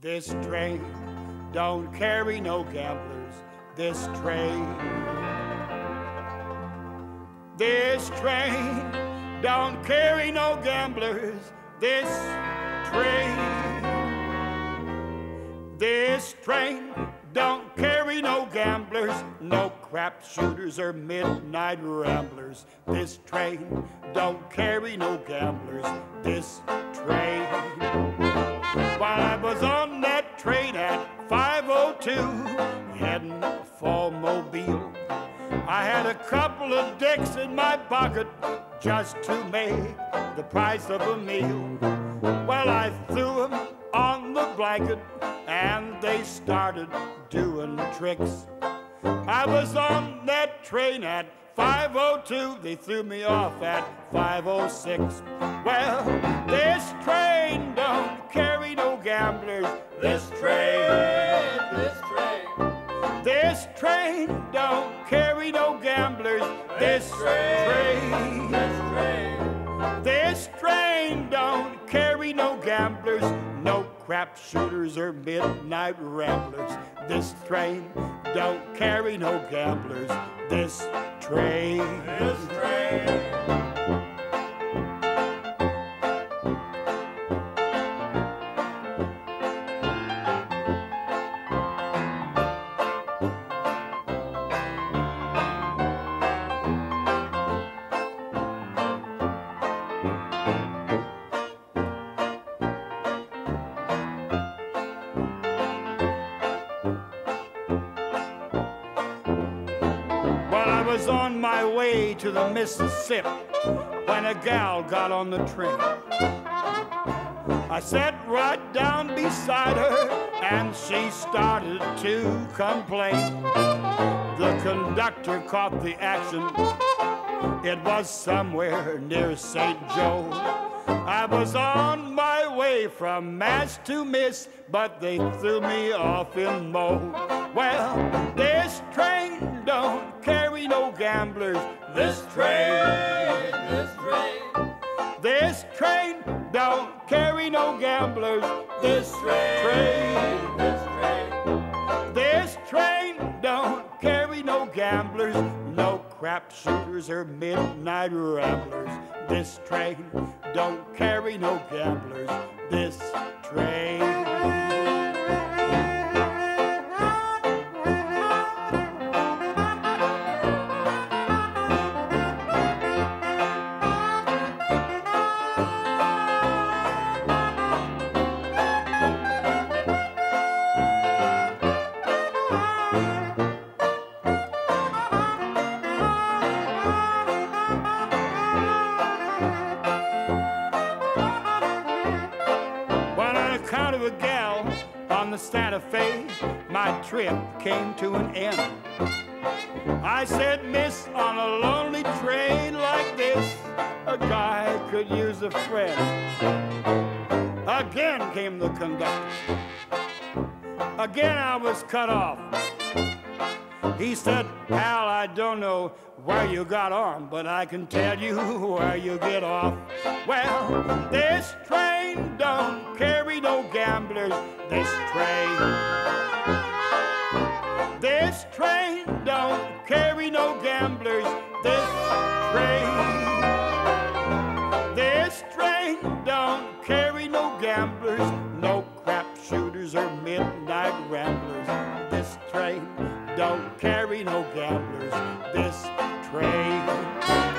This train don't carry no gamblers. This train. This train don't carry no gamblers. This train. This train don't carry no gamblers, no crap shooters or midnight ramblers. This train don't carry no gamblers. This train. While I was on that train at 502, heading for Mobile, I had a couple of dicks in my pocket just to make the price of a meal. Well, I threw them on the blanket and they started doing tricks. I was on that train at 502, they threw me off at 506. Well, this train don't carry no gamblers. This train, this train, this train don't carry no gamblers. This train, this train, this train don't carry no gamblers, no crap shooters or midnight ramblers. This train don't carry no gamblers. This train, this train. Was on my way to the Mississippi when a gal got on the train. I sat right down beside her and she started to complain. The conductor caught the action. It was somewhere near St. Joe. I was on my way from Mass to Miss, but they threw me off in Mo. Well, this train don't carry no gamblers. This train, this train, this train don't carry no gamblers. This train, this train, this train don't carry no gamblers, no crap shooters or midnight ramblers. This train don't carry no gamblers. This train. Account of a gal on the Santa Fe, my trip came to an end. I said, Miss, on a lonely train like this, a guy could use a friend. Again came the conductor. Again I was cut off. He said, Pal, I don't know where you got on, but I can tell you where you get off. Well, this train don't carry no gamblers. This train. This train don't carry no gamblers. This train. This train don't carry no gamblers, no crap shooters or midnight ramblers. This train don't carry no gamblers. This train.